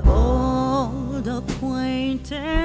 old acquaintance